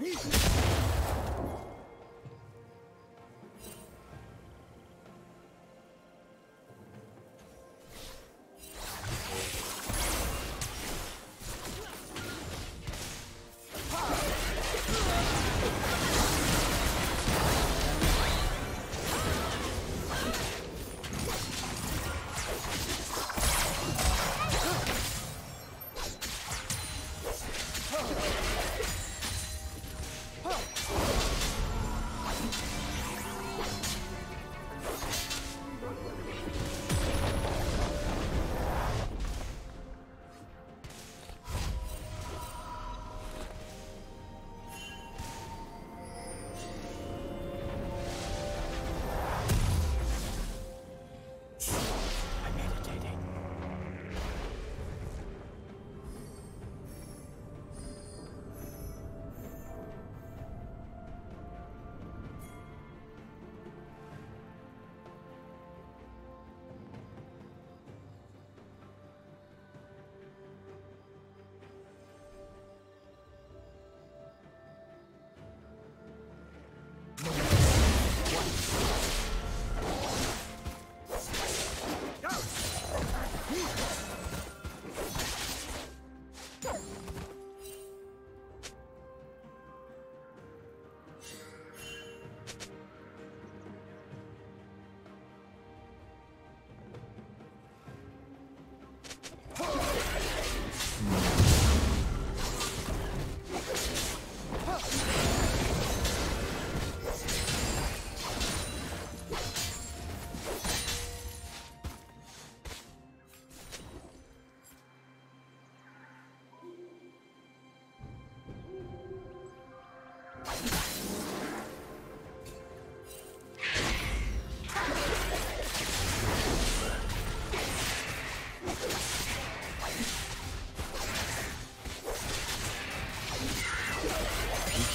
Hmm.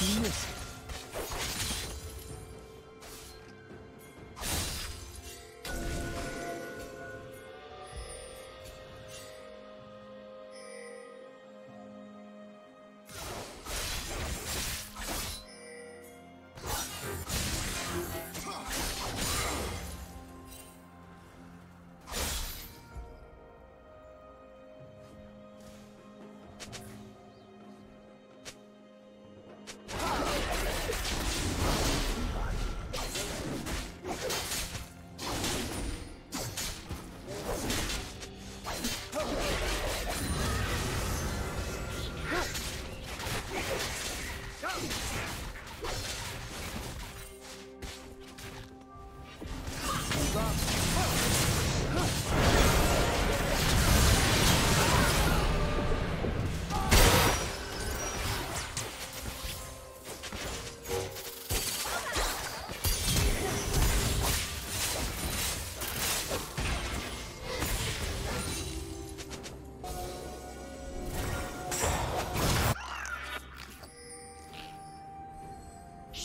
Missed.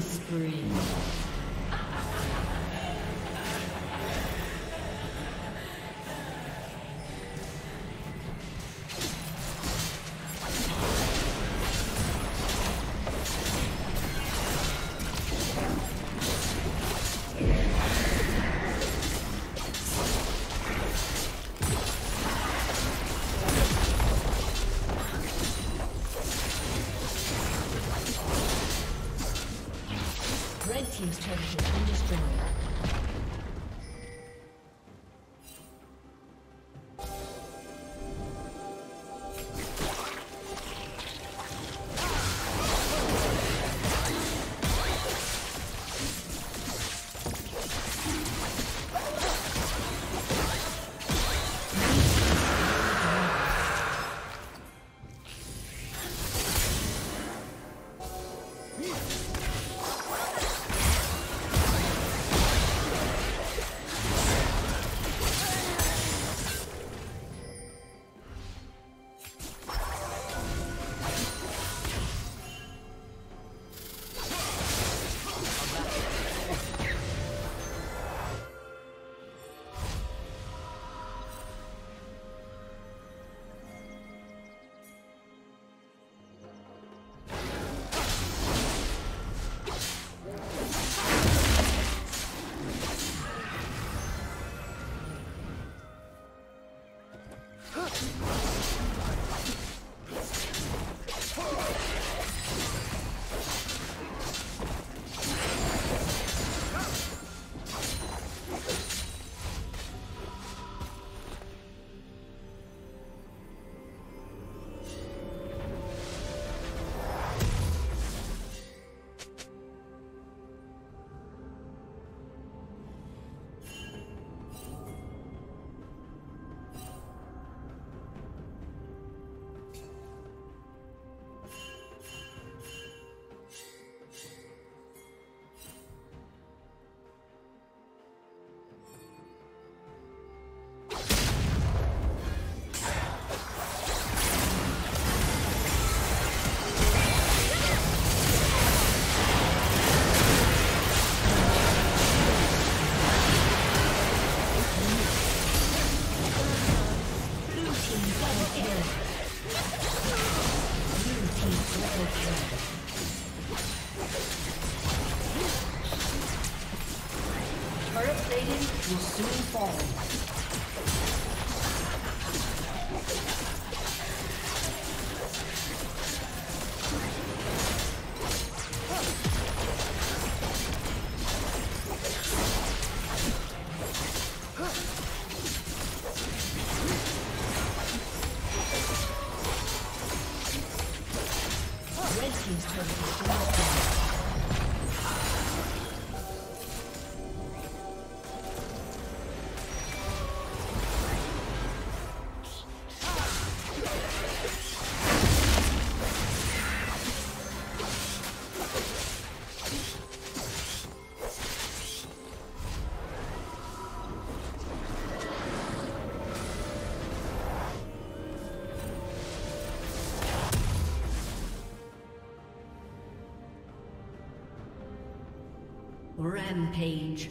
killing spree. Rampage.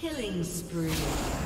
Killing spree.